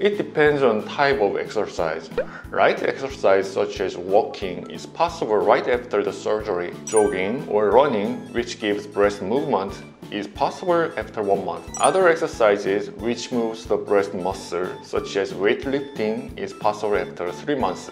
It depends on type of exercise. Light exercise such as walking is possible right after the surgery. Jogging or running, which gives breast movement, is possible after one month. Other exercises which moves the breast muscle, such as weightlifting, is possible after three months.